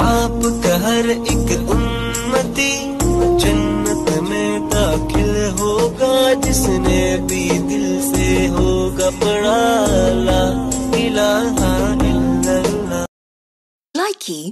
आपका हर एक उन्नति जन्नत में दाखिल होगा, जिसने भी दिल से होगा पढ़ा ला, इलाहा इल्लल्लाह। Likey